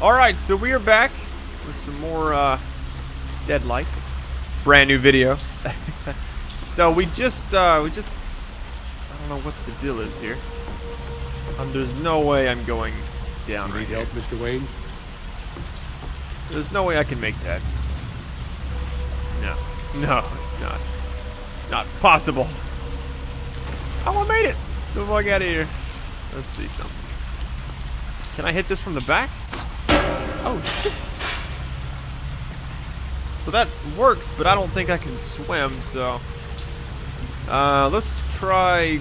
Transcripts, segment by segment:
Alright, so we are back with some more uh, Deadlight. Brand new video. so we just, uh, we just, I don't know what the deal is here. Um, there's no way I'm going down right help, Mr. Wayne? There's no way I can make that. No. No, it's not. It's not possible. Oh, I made it! The fuck out of here. Let's see something. Can I hit this from the back? Oh, shit. So that works, but I don't think I can swim, so... Uh, let's try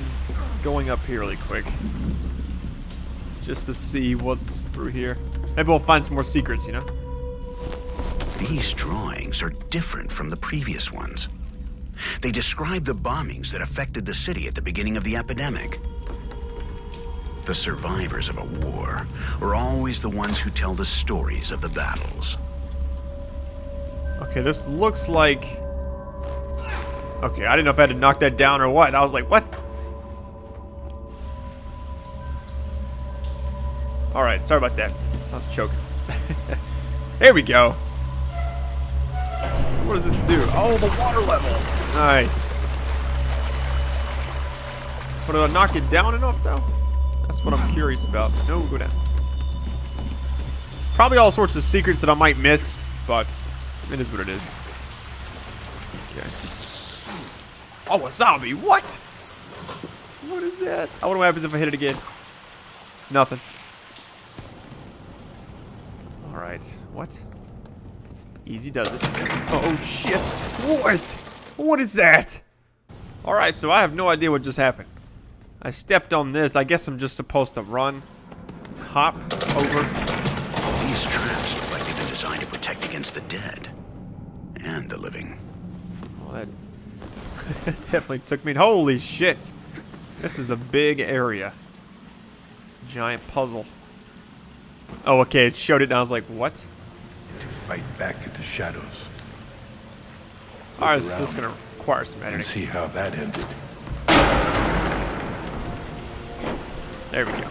going up here really quick. Just to see what's through here. Maybe we'll find some more secrets, you know? These drawings are different from the previous ones. They describe the bombings that affected the city at the beginning of the epidemic. The survivors of a war are always the ones who tell the stories of the battles. Okay, this looks like... Okay, I didn't know if I had to knock that down or what. I was like, what? Alright, sorry about that. I was choking. Here we go. So what does this do? Oh, the water level. Nice. But did I knock it down enough, though? That's what I'm curious about. No, go down. Probably all sorts of secrets that I might miss, but it is what it is. Okay. Oh, a zombie! What? What is that? I wonder what happens if I hit it again. Nothing. Alright. What? Easy does it. Oh, shit. What? What is that? Alright, so I have no idea what just happened. I stepped on this. I guess I'm just supposed to run, hop over. These traps look like they've been designed to protect against the dead and the living. Well, that definitely took me. Holy shit! This is a big area. Giant puzzle. Oh, okay. It showed it, and I was like, what? To fight back at the shadows. All right, so this is gonna require some And editing. see how that ended. There we go.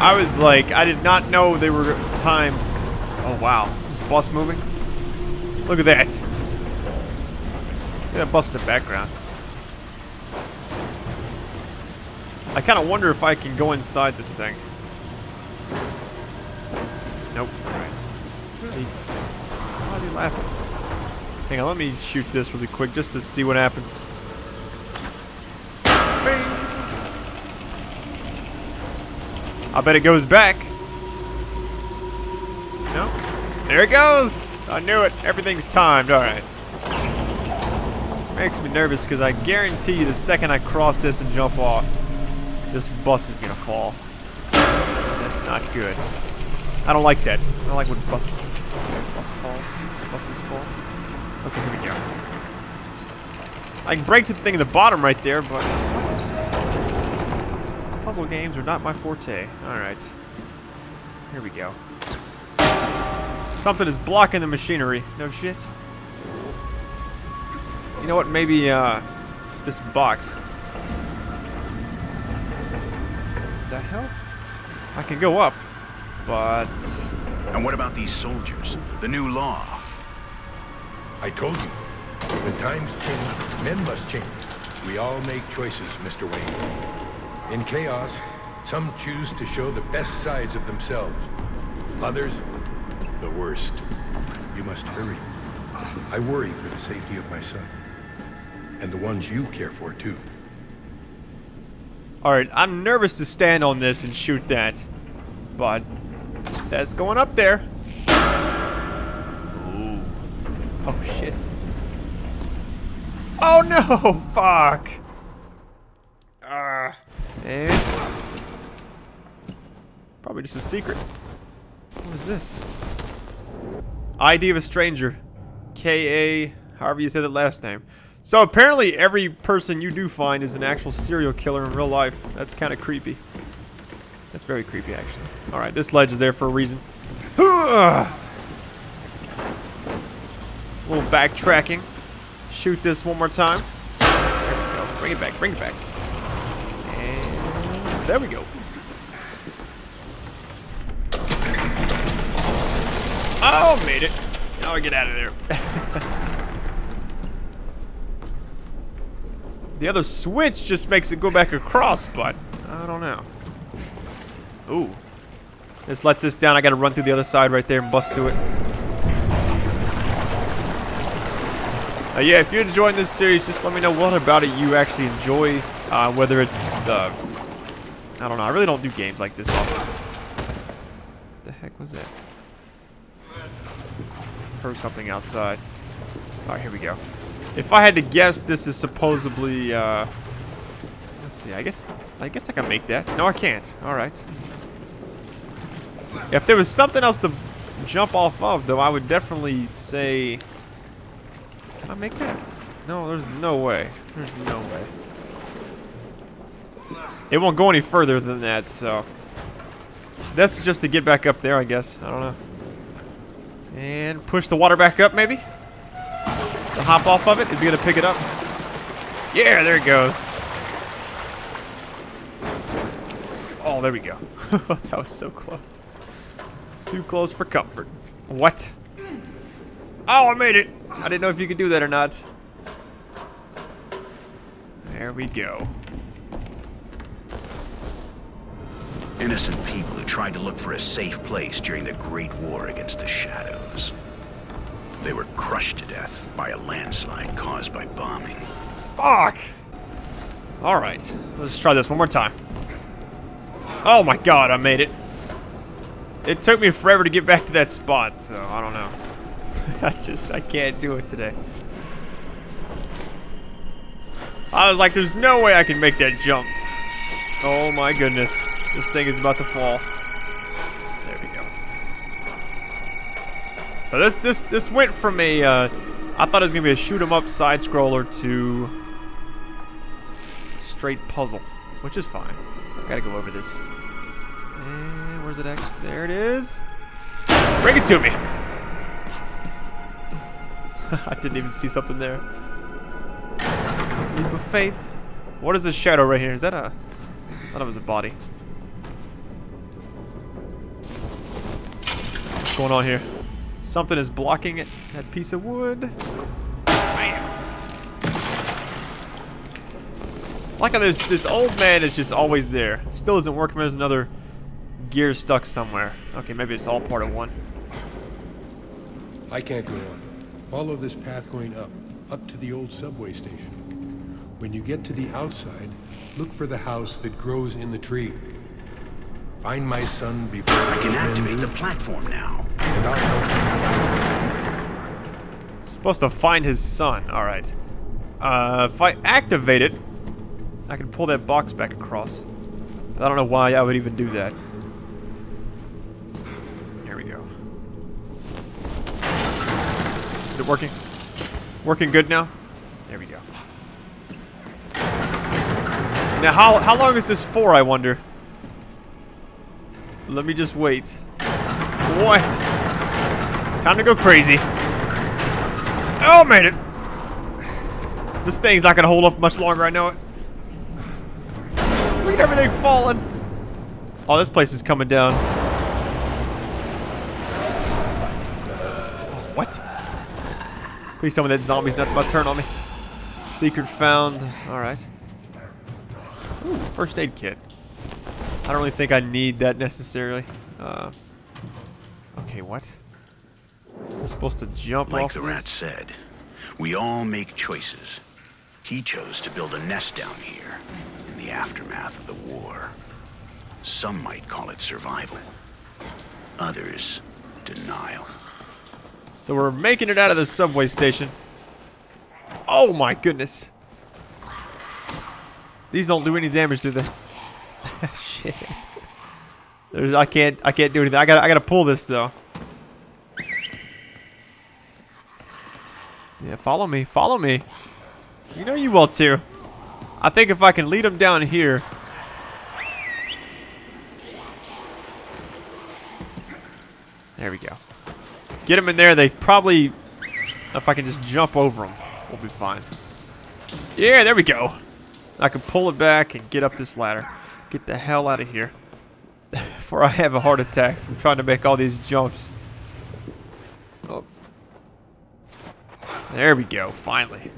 I was like, I did not know they were timed. Oh wow, is this bus moving? Look at that. Look at that bus in the background. I kind of wonder if I can go inside this thing. Nope. Alright. See? Why are you laughing? Hang on, let me shoot this really quick just to see what happens. I bet it goes back. No. There it goes. I knew it. Everything's timed. All right. Makes me nervous because I guarantee you the second I cross this and jump off, this bus is going to fall. That's not good. I don't like that. I don't like when bus, bus falls. Buses fall. Okay, here we go. I can break the thing at the bottom right there, but what? Puzzle games are not my forte. Alright. Here we go. Something is blocking the machinery. No shit. You know what? Maybe, uh, this box. The hell? I can go up, but... And what about these soldiers? The new law? I told you. When times change, men must change. We all make choices, Mr. Wayne. In chaos, some choose to show the best sides of themselves. Others, the worst. You must hurry. I worry for the safety of my son. And the ones you care for, too. Alright, I'm nervous to stand on this and shoot that. But, that's going up there. Ooh. Oh, shit. Oh, no! Fuck! And... Probably just a secret. What is this? ID of a stranger. K.A. However you say that last name. So apparently every person you do find is an actual serial killer in real life. That's kind of creepy. That's very creepy, actually. Alright, this ledge is there for a reason. Little backtracking. Shoot this one more time. Bring it back, bring it back. There we go. Oh, made it. Now I get out of there. the other switch just makes it go back across, but I don't know. Ooh. This lets us down. I gotta run through the other side right there and bust through it. Uh, yeah, if you're enjoying this series, just let me know what about it you actually enjoy. Uh, whether it's the... I don't know. I really don't do games like this often. What the heck was that? Heard something outside. Alright, here we go. If I had to guess, this is supposedly, uh... Let's see, I guess... I guess I can make that. No, I can't. Alright. If there was something else to jump off of, though, I would definitely say... Can I make that? No, there's no way. There's no way. It won't go any further than that, so... That's just to get back up there, I guess. I don't know. And push the water back up, maybe? To hop off of it? Is he going to pick it up? Yeah, there it goes. Oh, there we go. that was so close. Too close for comfort. What? Oh, I made it! I didn't know if you could do that or not. There we go. Innocent people who tried to look for a safe place during the Great War against the Shadows. They were crushed to death by a landslide caused by bombing. Fuck! Alright, let's try this one more time. Oh my god, I made it. It took me forever to get back to that spot, so I don't know. I just, I can't do it today. I was like, there's no way I can make that jump. Oh my goodness. This thing is about to fall. There we go. So this, this, this went from a, uh, I thought it was going to be a shoot 'em up side scroller to straight puzzle, which is fine. I gotta go over this. And where's it X? There it is. Bring it to me. I didn't even see something there. Leap of faith. What is this shadow right here? Is that a... I thought it was a body. Going on here? Something is blocking it. That piece of wood. Bam. Like how this this old man is just always there. Still isn't working. There's another gear stuck somewhere. Okay, maybe it's all part of one. I can't go on. Follow this path going up, up to the old subway station. When you get to the outside, look for the house that grows in the tree. Find my son before I can activate the platform now. Supposed to find his son. All right. Uh, if I activate it, I can pull that box back across. But I don't know why I would even do that. Here we go. Is it working? Working good now? There we go. Now, how, how long is this for, I wonder? Let me just wait. What? Time to go crazy. Oh, made it! This thing's not gonna hold up much longer, I know it. Look at everything falling. Oh, this place is coming down. What? Please tell me that zombie's not about to turn on me. Secret found. Alright. First aid kit. I don't really think I need that necessarily. Uh, okay, what? Supposed to jump Like off the this? rat said, we all make choices. He chose to build a nest down here in the aftermath of the war. Some might call it survival. Others, denial. So we're making it out of the subway station. Oh my goodness. These don't do any damage, do they? Shit. There's, I can't I can't do anything. I gotta I gotta pull this though. Yeah, follow me, follow me. You know you want to. I think if I can lead them down here. There we go. Get them in there. They probably, if I can just jump over them, we'll be fine. Yeah, there we go. I can pull it back and get up this ladder. Get the hell out of here. Before I have a heart attack from trying to make all these jumps. There we go, finally.